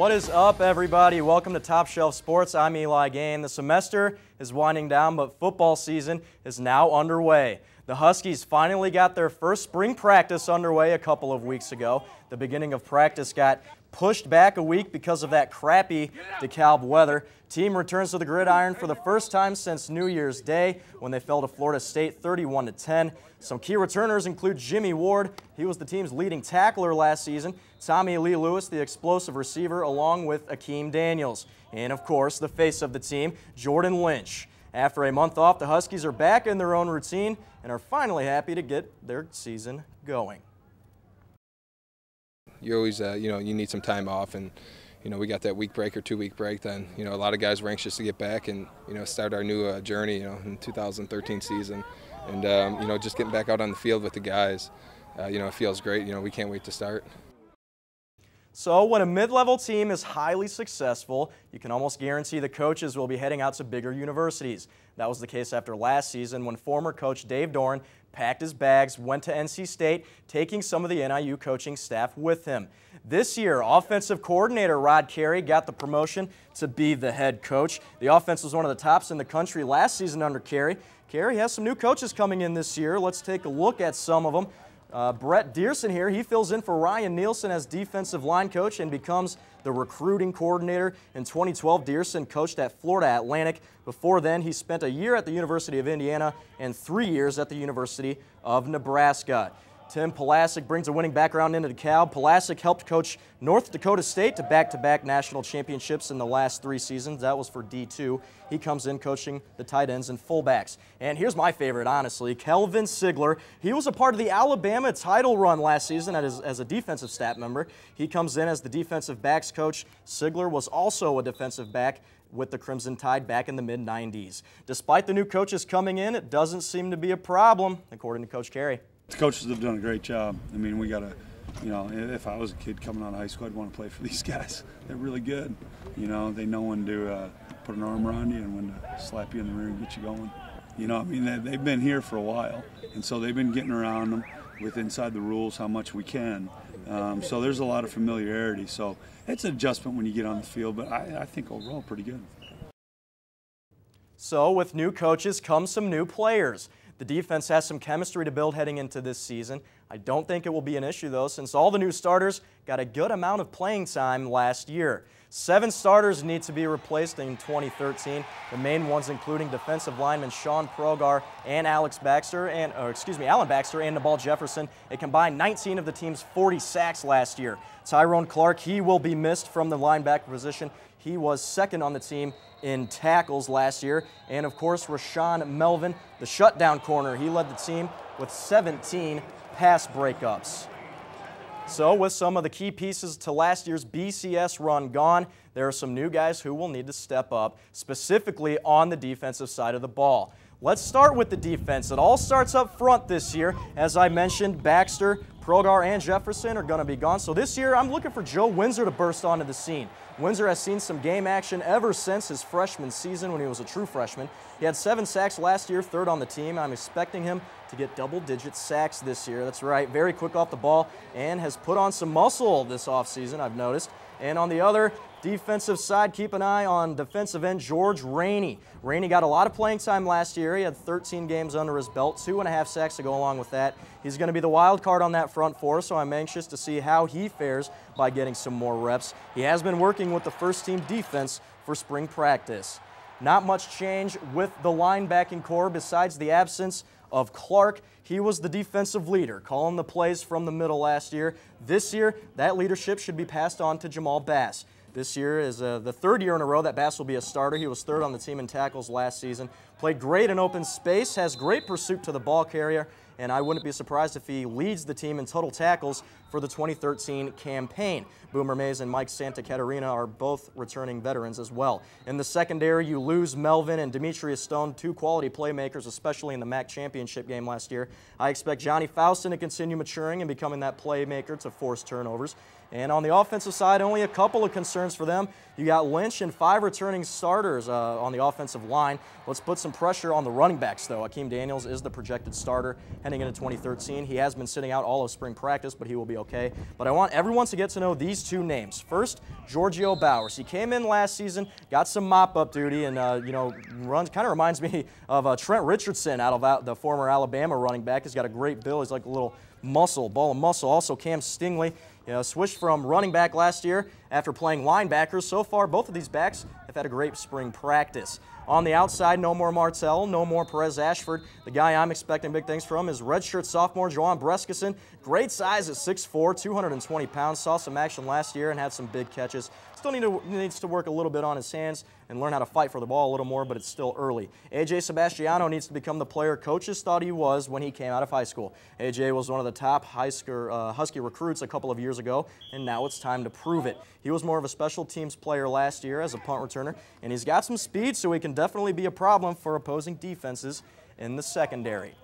What is up, everybody? Welcome to Top Shelf Sports. I'm Eli Gehn. The semester is winding down, but football season is now underway. The Huskies finally got their first spring practice underway a couple of weeks ago. The beginning of practice got pushed back a week because of that crappy DeKalb weather. Team returns to the gridiron for the first time since New Year's Day when they fell to Florida State 31 to 10. Some key returners include Jimmy Ward. He was the team's leading tackler last season. Tommy Lee Lewis, the explosive receiver, along with Akeem Daniels. And of course, the face of the team, Jordan Lynch. After a month off, the Huskies are back in their own routine and are finally happy to get their season going. You always, uh, you know, you need some time off, and you know, we got that week break or two week break. Then, you know, a lot of guys were anxious to get back and you know start our new uh, journey, you know, in 2013 season, and um, you know, just getting back out on the field with the guys, uh, you know, it feels great. You know, we can't wait to start. So when a mid-level team is highly successful, you can almost guarantee the coaches will be heading out to bigger universities. That was the case after last season when former coach Dave Doeren packed his bags, went to NC State, taking some of the NIU coaching staff with him. This year, offensive coordinator Rod Carey got the promotion to be the head coach. The offense was one of the tops in the country last season under Carey. Carey has some new coaches coming in this year. Let's take a look at some of them. Uh, Brett Dearson here, he fills in for Ryan Nielsen as defensive line coach and becomes the recruiting coordinator. In 2012, Dearson coached at Florida Atlantic. Before then, he spent a year at the University of Indiana and three years at the University of Nebraska. Tim Polasek brings a winning background into DeKalb. Polasek helped coach North Dakota State to back-to-back -back national championships in the last three seasons. That was for D2. He comes in coaching the tight ends and fullbacks. And here's my favorite, honestly, Kelvin Sigler. He was a part of the Alabama title run last season as, as a defensive staff member. He comes in as the defensive backs coach. Sigler was also a defensive back with the Crimson Tide back in the mid-90s. Despite the new coaches coming in, it doesn't seem to be a problem, according to Coach Carey. The coaches have done a great job. I mean, we got to, you know, if I was a kid coming out of high school, I'd want to play for these guys. They're really good. You know, they know when to uh, put an arm around you and when to slap you in the rear and get you going. You know, I mean, they, have been here for a while, and so they've been getting around them with inside the rules how much we can. Um, so there's a lot of familiarity. So it's an adjustment when you get on the field, but I, I think overall pretty good. So with new coaches come some new players. The defense has some chemistry to build heading into this season. I don't think it will be an issue, though, since all the new starters got a good amount of playing time last year. Seven starters need to be replaced in 2013. The main ones including defensive lineman Sean Progar and Alex Baxter, and or excuse me, Alan Baxter and Nabal Jefferson. It combined 19 of the team's 40 sacks last year. Tyrone Clark, he will be missed from the linebacker position. He was second on the team in tackles last year. And of course, Rashaan Melvin, the shutdown corner. He led the team with 17 pass breakups. So with some of the key pieces to last year's BCS run gone, there are some new guys who will need to step up, specifically on the defensive side of the ball. Let's start with the defense. It all starts up front this year. As I mentioned, Baxter, Progar, and Jefferson are going to be gone. So this year, I'm looking for Joe Windsor to burst onto the scene. Windsor has seen some game action ever since his freshman season when he was a true freshman. He had seven sacks last year, third on the team. I'm expecting him to get double-digit sacks this year. That's right, very quick off the ball and has put on some muscle this offseason, I've noticed. And on the other defensive side, keep an eye on defensive end George Rainey. Rainey got a lot of playing time last year. He had 13 games under his belt, two and a half sacks to go along with that. He's going to be the wild card on that front four, so I'm anxious to see how he fares by getting some more reps. He has been working with the first team defense for spring practice. Not much change with the linebacking core besides the absence of Clark. He was the defensive leader, calling the plays from the middle last year. This year, that leadership should be passed on to Jamal Bass. This year is uh, the third year in a row that Bass will be a starter. He was third on the team in tackles last season. Played great in open space, has great pursuit to the ball carrier, and I wouldn't be surprised if he leads the team in total tackles for the 2013 campaign. Boomer Mays and Mike Santa Caterina are both returning veterans as well. In the secondary, you lose Melvin and Demetrius Stone, two quality playmakers, especially in the MAC championship game last year. I expect Jhony Faustin to continue maturing and becoming that playmaker to force turnovers. And on the offensive side, only a couple of concerns for them. You got Lynch and five returning starters uh, on the offensive line. Let's put some pressure on the running backs, though. Akeem Daniels is the projected starter heading into 2013. He has been sitting out all of spring practice, but he will be okay. But I want everyone to get to know these two names. First, Giorgio Bowers. He came in last season, got some mop-up duty, and uh, you know, runs kind of reminds me of uh, Trent Richardson out of the former Alabama running back. He's got a great build. He's like a little muscle, ball of muscle. Also, Cam Stingley you know, switched from running back last year after playing linebackers. So far, both of these backs have had a great spring practice. On the outside, no more Martell, no more Perez Ashford. The guy I'm expecting big things from is redshirt sophomore Juwan Brescacin. Great size at 6'4", 220 pounds. Saw some action last year and had some big catches. Still need to, needs to work a little bit on his hands and learn how to fight for the ball a little more, but it's still early. AJ Sebastiano needs to become the player coaches thought he was when he came out of high school. AJ was one of the top Husker, uh, Husky recruits a couple of years ago, and now it's time to prove it. He was more of a special teams player last year as a punt returner, and he's got some speed, so he can definitely be a problem for opposing defenses in the secondary.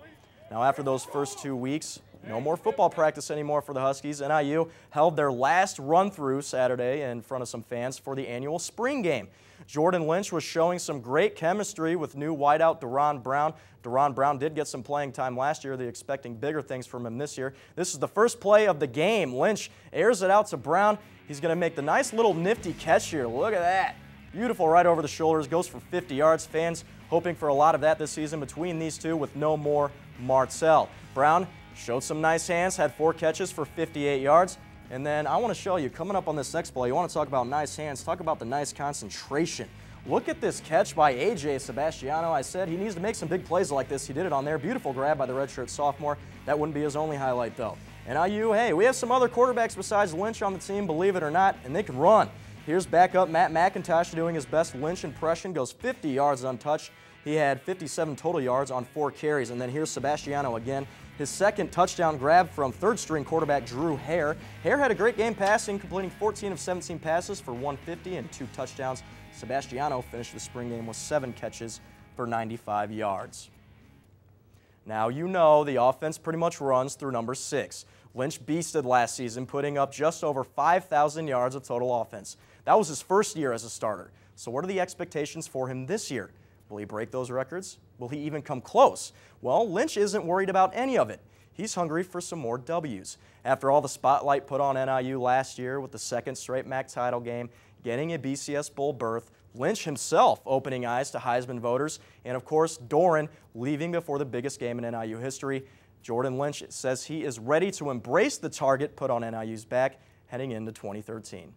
Now, after those first two weeks, no more football practice anymore for the Huskies. NIU held their last run through Saturday in front of some fans for the annual spring game. Jordan Lynch was showing some great chemistry with new wideout Da'Ron Brown. Da'Ron Brown did get some playing time last year. They're expecting bigger things from him this year. This is the first play of the game. Lynch airs it out to Brown. He's going to make the nice little nifty catch here. Look at that. Beautiful right over the shoulders. Goes for 50 yards. Fans hoping for a lot of that this season between these two with no more Martell. Brown Showed some nice hands, had four catches for 58 yards. And then I want to show you, coming up on this next play, you want to talk about nice hands, talk about the nice concentration. Look at this catch by A.J. Sebastiano. I said he needs to make some big plays like this. He did it on there. Beautiful grab by the redshirt sophomore. That wouldn't be his only highlight, though. NIU, hey, we have some other quarterbacks besides Lynch on the team, believe it or not, and they can run. Here's backup Matt McIntosh doing his best Lynch impression, goes 50 yards untouched. He had 57 total yards on four carries. And then here's Sebastiano again. His second touchdown grab from third string quarterback Drew Hare. Hare had a great game passing, completing 14 of 17 passes for 150 and two touchdowns. Sebastiano finished the spring game with seven catches for 95 yards. Now you know the offense pretty much runs through number six. Lynch beasted last season, putting up just over 5,000 yards of total offense. That was his first year as a starter. So what are the expectations for him this year? Will he break those records? Will he even come close? Well, Lynch isn't worried about any of it. He's hungry for some more W's. After all the spotlight put on NIU last year with the second straight MAC title game, getting a BCS Bowl berth, Lynch himself opening eyes to Heisman voters, and of course, Doeren leaving before the biggest game in NIU history. Jordan Lynch says he is ready to embrace the target put on NIU's back heading into 2013.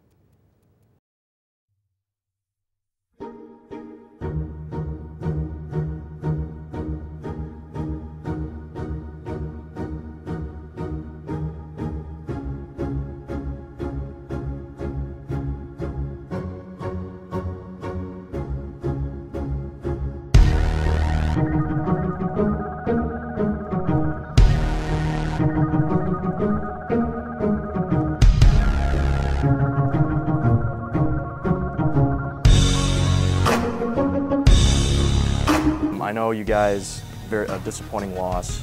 Know you guys, very a disappointing loss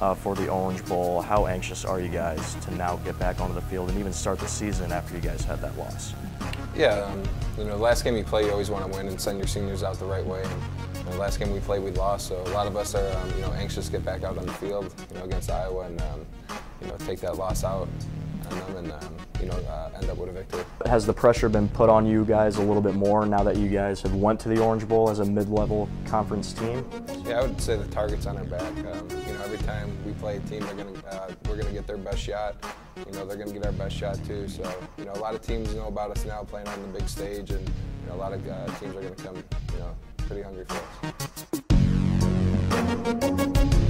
uh, for the Orange Bowl. How anxious are you guys to now get back onto the field and even start the season after you guys had that loss? Yeah, um, you know, the last game you play, you always want to win and send your seniors out the right way. And, you know, last game we played, we lost, so a lot of us are, um, you know, anxious to get back out on the field, you know, against Iowa and, um, you know, take that loss out and um, you know uh, end up with a victory. Has the pressure been put on you guys a little bit more now that you guys have went to the Orange Bowl as a mid-level conference team? Yeah, I would say the target's on our back. Um, you know, every time we play a team, they're gonna uh, we're gonna get their best shot. You know, they're gonna get our best shot too. So you know, a lot of teams know about us now playing on the big stage, and you know, a lot of uh, teams are gonna come you know pretty hungry for us.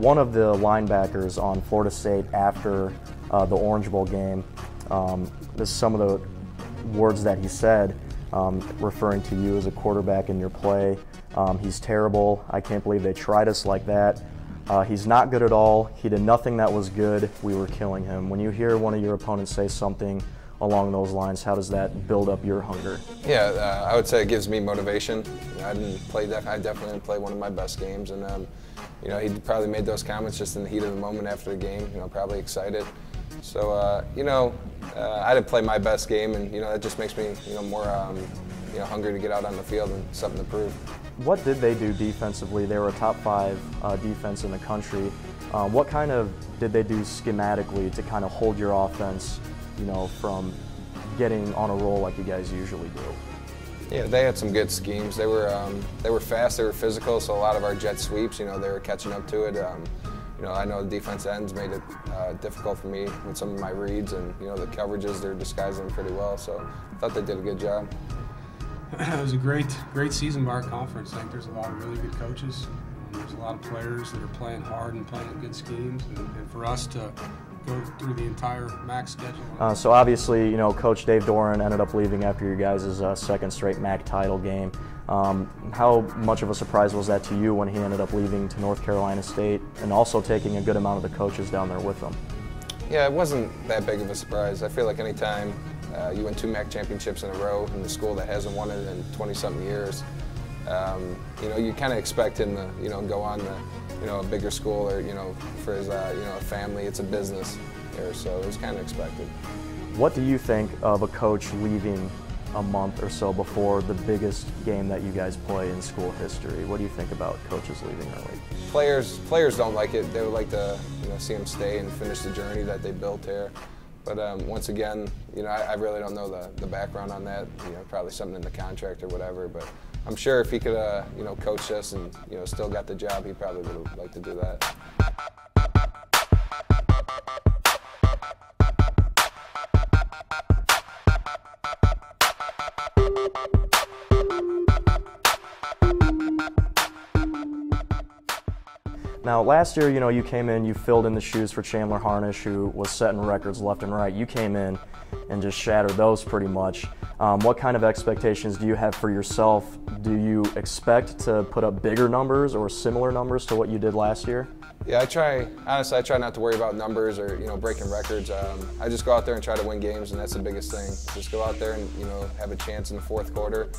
One of the linebackers on Florida State after uh, the Orange Bowl game, um, this is some of the words that he said. um, referring to you as a quarterback in your play. Um, he's terrible. I can't believe they tried us like that. Uh, he's not good at all. He did nothing that was good. We were killing him. When you hear one of your opponents say something along those lines, how does that build up your hunger? Yeah, uh, I would say it gives me motivation. I didn't play that. I definitely didn't play one of my best games, and um, you know, he probably made those comments just in the heat of the moment after the game. You know, probably excited. So uh, you know, uh, I didn't play my best game, and you know that just makes me you know more um, you know hungry to get out on the field and something to prove. What did they do defensively? They were a top five uh, defense in the country. Uh, what kind of did they do schematically to kind of hold your offense, you know, from getting on a roll like you guys usually do? Yeah, they had some good schemes. They were um, they were fast, they were physical, so a lot of our jet sweeps, you know, they were catching up to it. Um, you know, I know the defense ends made it uh, difficult for me with some of my reads, and you know the coverages they're disguising pretty well. So I thought they did a good job. it was a great, great season by our conference. I think there's a lot of really good coaches. There's a lot of players that are playing hard and playing good schemes, and, and for us to go through the entire MAC schedule. Uh, so obviously, you know, Coach Dave Doeren ended up leaving after you guys' uh, second straight MAC title game. Um, how much of a surprise was that to you when he ended up leaving to North Carolina State and also taking a good amount of the coaches down there with him? Yeah, it wasn't that big of a surprise. I feel like anytime uh, you win two MAC championships in a row in the school that hasn't won it in 20-something years, um, you know, you kind of expect him to, you know, go on to, you know, a bigger school or, you know, for his, uh, you know, a family. It's a business here, so it was kind of expected. What do you think of a coach leaving a month or so before the biggest game that you guys play in school history. What do you think about coaches leaving early? Players players don't like it. They would like to you know, see them stay and finish the journey that they built here. But um, once again, you know, I, I, really don't know the, the background on that. You know, probably something in the contract or whatever. But I'm sure if he could, uh, you know, coach us and you know still got the job, he probably would like to do that. Now, last year, you know, you came in, you filled in the shoes for Chandler Harnish, who was setting records left and right. You came in and just shatter those pretty much. Um, what kind of expectations do you have for yourself? Do you expect to put up bigger numbers or similar numbers to what you did last year? Yeah, I try. Honestly, I try not to worry about numbers or you know breaking records. Um, I just go out there and try to win games, and that's the biggest thing. Just go out there and you know have a chance in the fourth quarter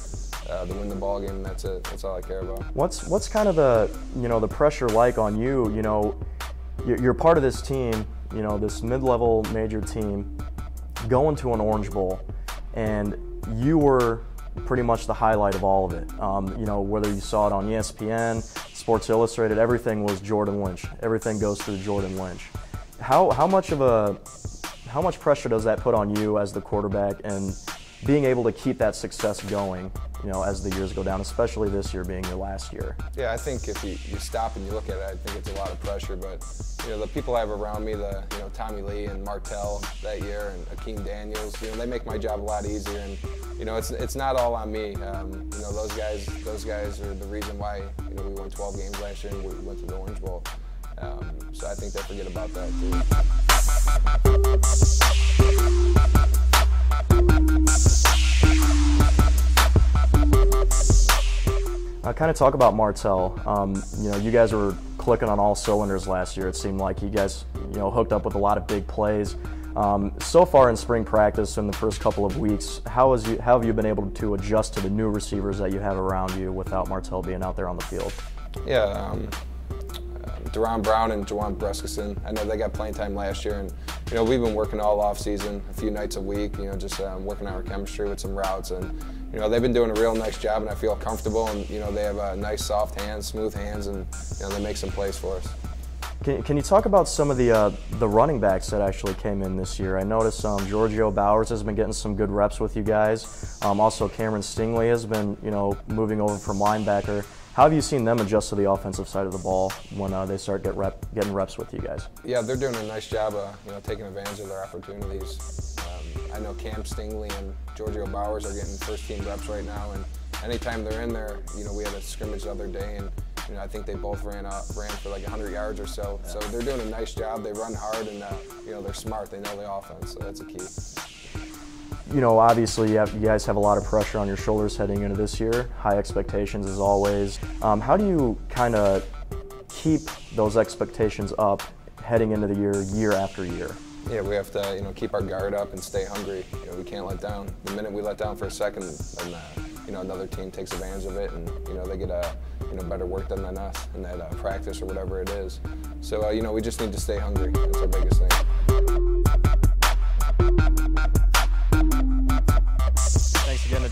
uh, to win the ball game. That's it. That's all I care about. What's what's kind of the you know the pressure like on you? You know, you're part of this team. You know, this mid-level major team going to an Orange Bowl, and you were pretty much the highlight of all of it. Um, you know, whether you saw it on ESPN, Sports Illustrated, everything was Jordan Lynch. Everything goes through Jordan Lynch. How how much of a how much pressure does that put on you as the quarterback and being able to keep that success going, you know, as the years go down, especially this year being your last year? Yeah, I think if you, you stop and you look at it, I think it's a lot of pressure. But you know, the people I have around me, the you know Tommy Lee and Martell that year, and Akeem Daniels, you know, they make my job a lot easier. And you know, it's it's not all on me. Um, you know, those guys, those guys are the reason why you know we won 12 games last year and we went to the Orange Bowl. Um, so I think they forget about that too. Uh, kind of talk about Martell. Um, you know, you guys were clicking on all cylinders last year. It seemed like you guys, you know, hooked up with a lot of big plays. Um, so far in spring practice, in the first couple of weeks, how, has you, how have you been able to adjust to the new receivers that you have around you without Martell being out there on the field? Yeah, um, Da'Ron Brown and Juwan Brescacin. I know they got playing time last year, and you know we've been working all off season, a few nights a week. You know, just um, working on our chemistry with some routes, and you know they've been doing a real nice job, and I feel comfortable. And you know they have uh, nice, soft hands, smooth hands, and you know they make some plays for us. Can, can you talk about some of the uh, the running backs that actually came in this year? I noticed um, Giorgio Bowers has been getting some good reps with you guys. Um, also, Cameron Stingley has been you know moving over from linebacker. How have you seen them adjust to the offensive side of the ball when uh, they start get rep, getting reps with you guys? Yeah, they're doing a nice job of you know taking advantage of their opportunities. Um, I know Cam Stingley and Giorgio Bowers are getting first team reps right now, and anytime they're in there, you know we had a scrimmage the other day, and you know I think they both ran up, ran for like 100 yards or so. So they're doing a nice job. They run hard, and uh, you know they're smart. They know the offense, so that's a key you know, obviously you, have, you, guys have a lot of pressure on your shoulders heading into this year, high expectations as always. Um, how do you kind of keep those expectations up heading into the year, year after year? Yeah, we have to, you know, keep our guard up and stay hungry. You know, we can't let down. The minute we let down for a second, then, uh, you know, another team takes advantage of it and, you know, they get a, you know, better work done than us in that uh, practice or whatever it is. So, uh, you know, we just need to stay hungry. That's our biggest thing.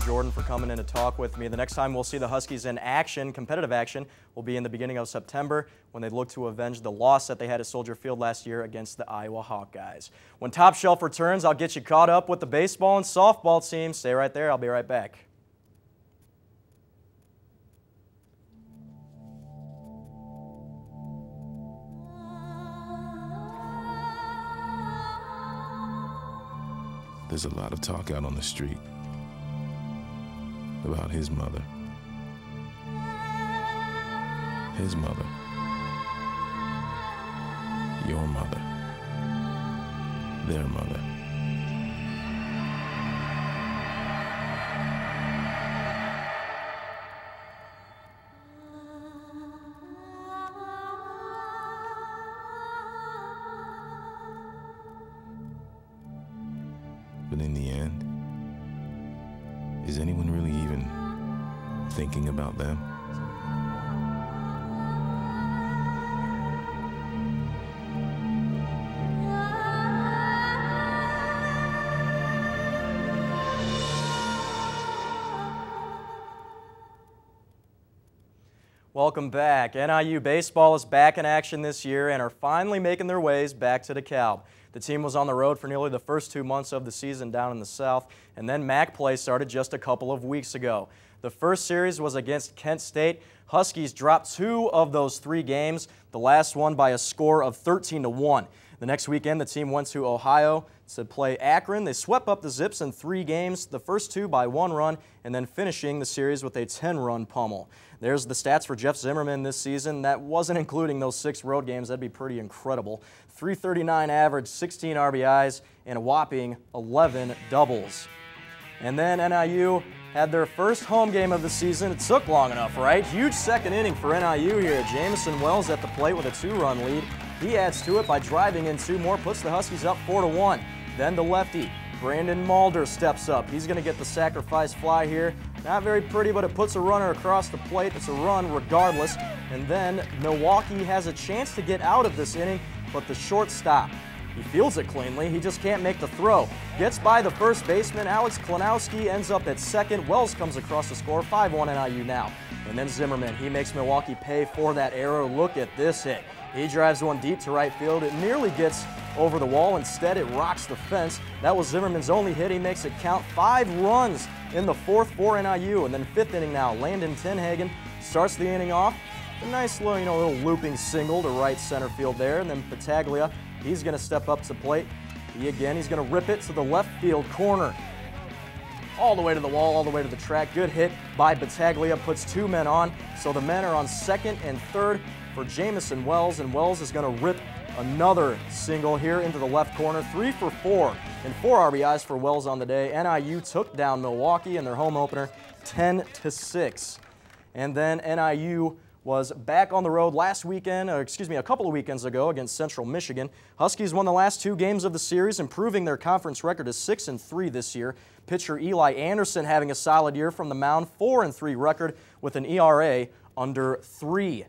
Jordan for coming in to talk with me. The next time we'll see the Huskies in action, competitive action, will be in the beginning of September when they look to avenge the loss that they had at Soldier Field last year against the Iowa Hawkeyes. When Top Shelf returns, I'll get you caught up with the baseball and softball teams. Stay right there. I'll be right back. There's a lot of talk out on the street about his mother. His mother. Your mother. Their mother. But in the end, is anyone really even thinking about them? Welcome back. NIU baseball is back in action this year and are finally making their ways back to DeKalb. The team was on the road for nearly the first two months of the season down in the South, and then MAC play started just a couple of weeks ago. The first series was against Kent State. Huskies dropped two of those three games, the last one by a score of 13 to 1. The next weekend, the team went to Ohio to play Akron. They swept up the Zips in three games, the first two by one run, and then finishing the series with a 10-run pummel. There's the stats for Jeff Zimmerman this season. That wasn't including those six road games. That'd be pretty incredible. 339 average, 16 RBIs, and a whopping 11 doubles. And then NIU had their first home game of the season. It took long enough, right? Huge second inning for NIU here. Jamison Wells at the plate with a two-run lead. He adds to it by driving in two more, puts the Huskies up 4 to one. Then the lefty, Brandon Mulder steps up. He's going to get the sacrifice fly here. Not very pretty, but it puts a runner across the plate. It's a run regardless. And then Milwaukee has a chance to get out of this inning, but the shortstop, he fields it cleanly. He just can't make the throw. Gets by the first baseman. Alex Klanowski ends up at second. Wells comes across the score. 5-1 NIU now. And then Zimmerman, he makes Milwaukee pay for that error. Look at this hit. He drives one deep to right field. It nearly gets over the wall. Instead, it rocks the fence. That was Zimmerman's only hit. He makes it count five runs in the fourth for NIU. And then fifth inning now, Landon Tenhagen starts the inning off. A nice little, you know, little looping single to right center field there. And then Battaglia, he's going to step up to plate. He again, he's going to rip it to the left field corner. All the way to the wall, all the way to the track. Good hit by Battaglia, puts two men on. So the men are on second and third for Jamison Wells, and Wells is going to rip another single here into the left corner. Three for four and four RBIs for Wells on the day. NIU took down Milwaukee in their home opener 10 to 6. And then NIU was back on the road last weekend, or excuse me, a couple of weekends ago against Central Michigan. Huskies won the last two games of the series, improving their conference record to 6 and 3 this year. Pitcher Eli Anderson having a solid year from the mound, 4 and 3 record with an ERA under 3.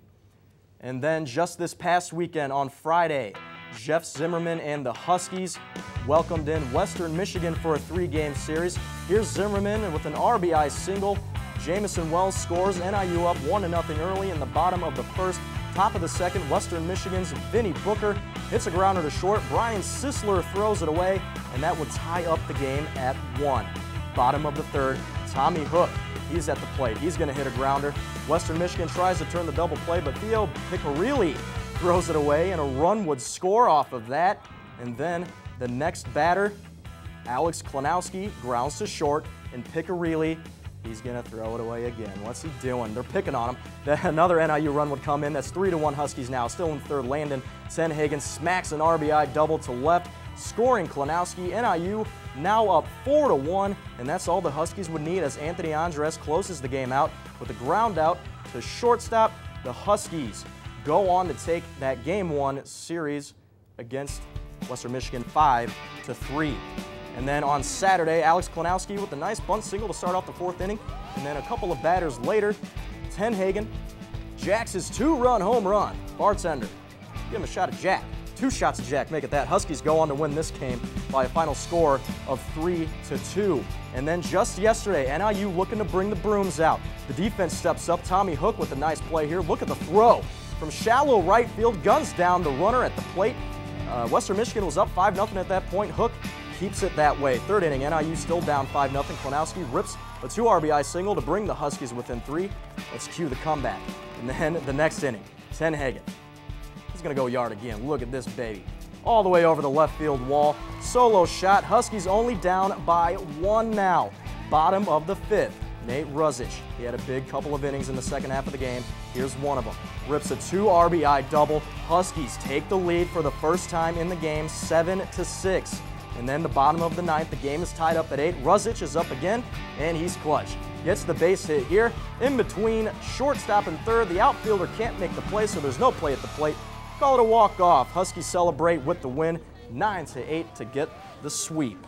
And then just this past weekend on Friday, Jeff Zimmerman and the Huskies welcomed in Western Michigan for a three-game series. Here's Zimmerman with an RBI single. Jamison Wells scores NIU up 1-0 early in the bottom of the first. Top of the second, Western Michigan's Vinnie Booker hits a grounder to short. Brian Sisler throws it away, and that would tie up the game at one. Bottom of the third, Tommy Hook He's at the plate. He's going to hit a grounder. Western Michigan tries to turn the double play, but Theo Picarilli throws it away, and a run would score off of that. And then the next batter, Alex Klanowski, grounds to short, and Picarilli, he's going to throw it away again. What's he doing? They're picking on him. Another NIU run would come in. That's 3 to one Huskies now. Still in third, Landon Tenhagen smacks an RBI double to left. scoring Klonowski. NIU now up 4 to 1, and that's all the Huskies would need as Anthony Andres closes the game out with a ground out to shortstop. The Huskies go on to take that game one series against Western Michigan 5 to 3. And then on Saturday, Alex Klonowski with a nice bunt single to start off the fourth inning. And then a couple of batters later, Tenhagen jacks his two-run home run. Bartender, give him a shot at Jack. Two shots at Jack make it that. Huskies go on to win this game by a final score of three to two. And then just yesterday, NIU looking to bring the brooms out. The defense steps up. Tommy Hook with a nice play here. Look at the throw from shallow right field, guns down the runner at the plate. Uh, Western Michigan was up 5 0 at that point. Hook keeps it that way. Third inning, NIU still down 5 0. Klonowski rips a two RBI single to bring the Huskies within three. Let's cue the comeback. And then the next inning, Tenhagen He's going to go yard again. Look at this baby. All the way over the left field wall. Solo shot. Huskies only down by one now. Bottom of the fifth. Nate Ruzich. He had a big couple of innings in the second half of the game. Here's one of them. Rips a two RBI double. Huskies take the lead for the first time in the game, seven to six. And then the bottom of the ninth, the game is tied up at eight. Ruzich is up again, and he's clutch. Gets the base hit here. In between shortstop and third, the outfielder can't make the play, so there's no play at the plate. Call it a walk-off. Huskies celebrate with the win, 9 to 8 to get the sweep.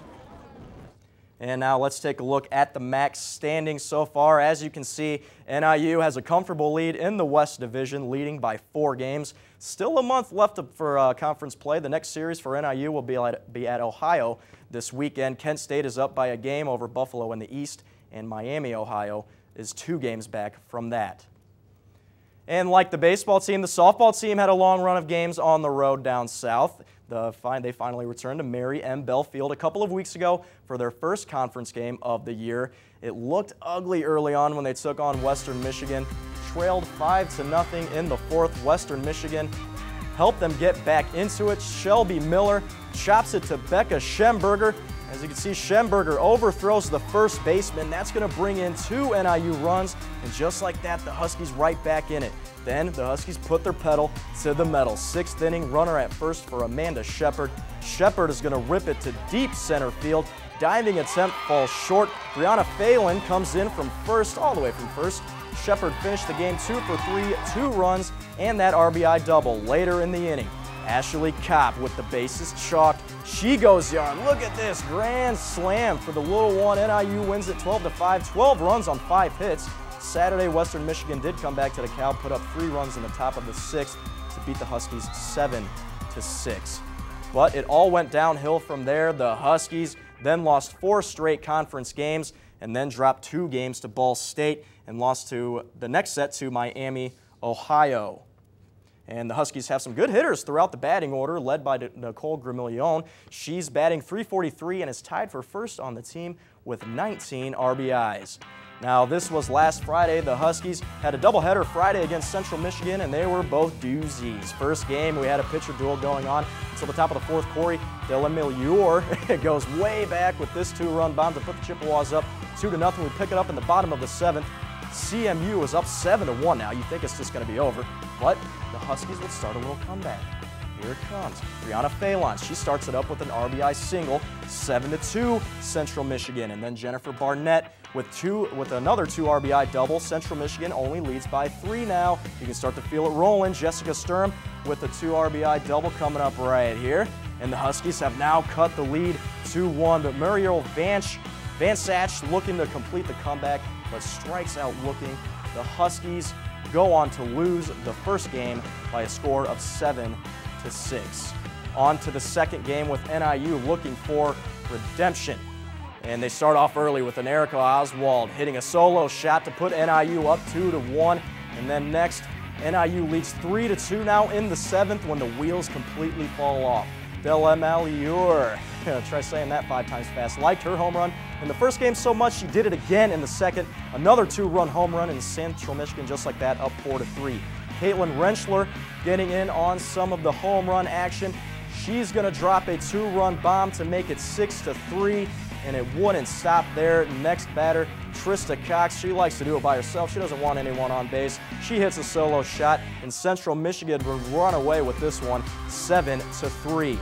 And now let's take a look at the MAC standings so far. As you can see, NIU has a comfortable lead in the West Division, leading by four games. Still a month left for uh, conference play. The next series for NIU will be at, be at Ohio this weekend. Kent State is up by a game over Buffalo in the East, and Miami, Ohio is two games back from that. And like the baseball team, the softball team had a long run of games on the road down south. The they finally returned to Mary M. Bell Field a couple of weeks ago for their first conference game of the year. It looked ugly early on when they took on Western Michigan, trailed 5 to nothing in the fourth. Western Michigan helped them get back into it. Shelby Miller chops it to Becca Schemberger, as you can see, Schemberger overthrows the first baseman. That's going to bring in two NIU runs, and just like that, the Huskies right back in it. Then the Huskies put their pedal to the metal. Sixth inning, runner at first for Amanda Shepard. Shepard is going to rip it to deep center field. Diving attempt falls short. Brianna Phelan comes in from first, all the way from first. Shepard finished the game two for three, two runs, and that RBI double later in the inning. Ashley Kopp with the bases chalked. She goes yard. Look at this grand slam for the little one. NIU wins it 12 to 5, 12 runs on five hits. Saturday, Western Michigan did come back to the cow, put up three runs in the top of the sixth to beat the Huskies 7 to 6. But it all went downhill from there. The Huskies then lost four straight conference games and then dropped two games to Ball State and lost to the next set to Miami, Ohio. And the Huskies have some good hitters throughout the batting order, led by Nicole Gramillion. She's batting 343 and is tied for first on the team with 19 RBIs. Now, this was last Friday. The Huskies had a doubleheader Friday against Central Michigan, and they were both doozies. First game, we had a pitcher duel going on until the top of the fourth. Corey Delamilior goes way back with this two-run bomb to put the Chippewas up two to nothing. We pick it up in the bottom of the seventh. CMU is up seven to one now. You think it's just going to be over, but the Huskies will start a little comeback. Here it comes. Brianna Phelan, she starts it up with an RBI single, 7 to 2 Central Michigan. And then Jennifer Barnett with two with another two RBI double. Central Michigan only leads by three now. You can start to feel it rolling. Jessica Sturm with a two RBI double coming up right here. And the Huskies have now cut the lead 2-1. But Muriel Vanch, Van looking to complete the comeback, but strikes out looking. The Huskies go on to lose the first game by a score of 7 to 6. On to the second game with NIU looking for redemption. And they start off early with an Erica Oswald hitting a solo shot to put NIU up 2 to 1. And then next, NIU leads 3 to 2 now in the seventh when the wheels completely fall off. Delamaliur, try saying that five times fast, liked her home run in the first game so much she did it again in the second. Another two-run home run in Central Michigan just like that, up 4 to 3. Caitlin Rentschler getting in on some of the home run action. She's going to drop a two-run bomb to make it 6 to 3, and it wouldn't stop there. Next batter, Trista Cox. She likes to do it by herself. She doesn't want anyone on base. She hits a solo shot, and Central Michigan will run away with this one 7 to 3.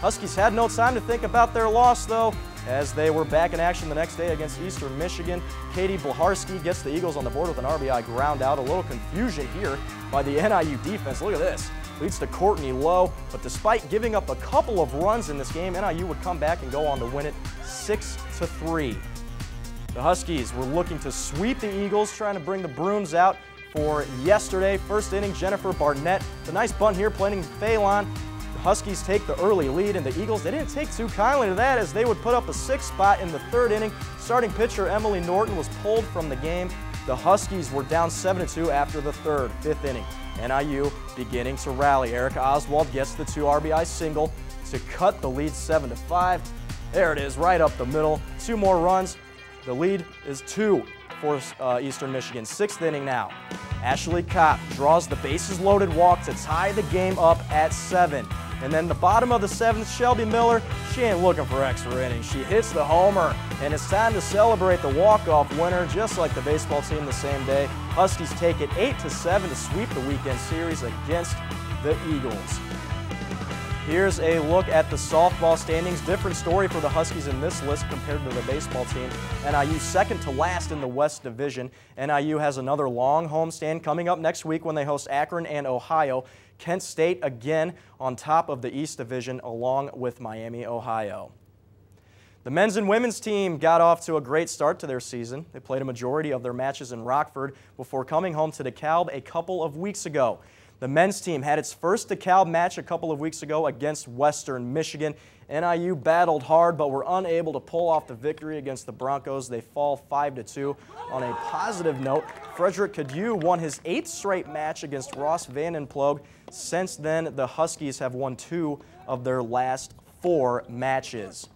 Huskies had no time to think about their loss, though, as they were back in action the next day against Eastern Michigan. Katie Blaharski gets the Eagles on the board with an RBI ground out. A little confusion here by the NIU defense. Look at this. Leads to Courtney Lowe, but despite giving up a couple of runs in this game, NIU would come back and go on to win it 6 to 3. The Huskies were looking to sweep the Eagles, trying to bring the Bruins out for yesterday. First inning, Jennifer Barnett. The nice bunt here, playing Phelan. Huskies take the early lead, and the Eagles, they didn't take too kindly to that as they would put up a six spot in the third inning. Starting pitcher Emily Norton was pulled from the game. The Huskies were down 7-2 after the third, fifth inning. NIU beginning to rally. Erica Oswald gets the two RBI single to cut the lead 7-5. There it is, right up the middle. Two more runs. The lead is two for uh, Eastern Michigan. Sixth inning now. Ashley Kopp draws the bases loaded walk to tie the game up at seven. And then the bottom of the seventh, Shelby Miller, she ain't looking for extra innings. She hits the homer, and it's time to celebrate the walk-off winner, just like the baseball team the same day. Huskies take it 8 to 7 to sweep the weekend series against the Eagles. Here's a look at the softball standings. Different story for the Huskies in this list compared to the baseball team. NIU second to last in the West Division. NIU has another long homestand coming up next week when they host Akron and Ohio. Kent State again on top of the East Division along with Miami, Ohio. The men's and women's team got off to a great start to their season. They played a majority of their matches in Rockford before coming home to DeKalb a couple of weeks ago. The men's team had its first DeKalb match a couple of weeks ago against Western Michigan. NIU battled hard but were unable to pull off the victory against the Broncos. They fall 5-2. On a positive note, Frederick Cadieux won his eighth straight match against Ross Vandenploeg. Since then, the Huskies have won two of their last four matches.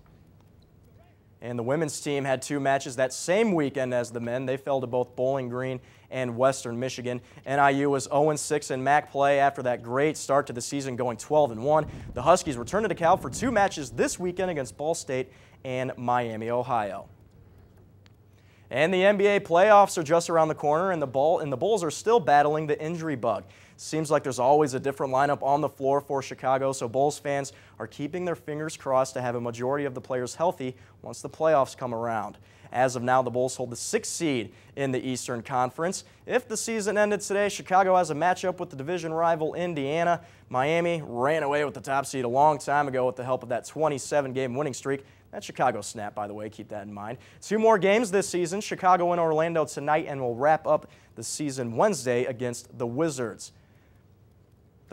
And the women's team had two matches that same weekend as the men. They fell to both Bowling Green and Western Michigan. NIU was 0-6 in MAC play after that great start to the season going 12-1. The Huskies return to DeKalb for two matches this weekend against Ball State and Miami, Ohio. And the NBA playoffs are just around the corner, and the, ball, and the Bulls are still battling the injury bug. Seems like there's always a different lineup on the floor for Chicago, so Bulls fans are keeping their fingers crossed to have a majority of the players healthy once the playoffs come around. As of now, the Bulls hold the sixth seed in the Eastern Conference. If the season ended today, Chicago has a matchup with the division rival Indiana. Miami ran away with the top seed a long time ago with the help of that 27-game winning streak. That Chicago snap, by the way, keep that in mind. Two more games this season, Chicago and Orlando tonight, and we'll wrap up the season Wednesday against the Wizards.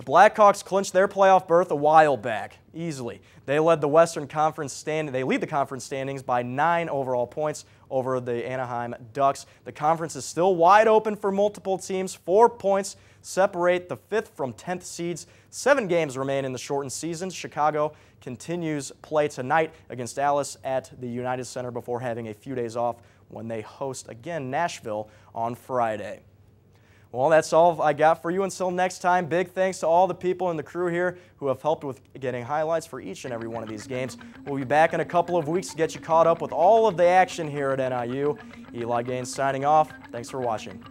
The Blackhawks clinched their playoff berth a while back, easily. They led the Western Conference stand. They lead the conference standings by nine overall points over the Anaheim Ducks. The conference is still wide open for multiple teams. Four points separate the fifth from tenth seeds. Seven games remain in the shortened season. Chicago continues play tonight against Dallas at the United Center before having a few days off when they host again Nashville on Friday. Well, that's all I got for you. Until next time, big thanks to all the people in the crew here who have helped with getting highlights for each and every one of these games. We'll be back in a couple of weeks to get you caught up with all of the action here at NIU. Eli Gehn signing off. Thanks for watching.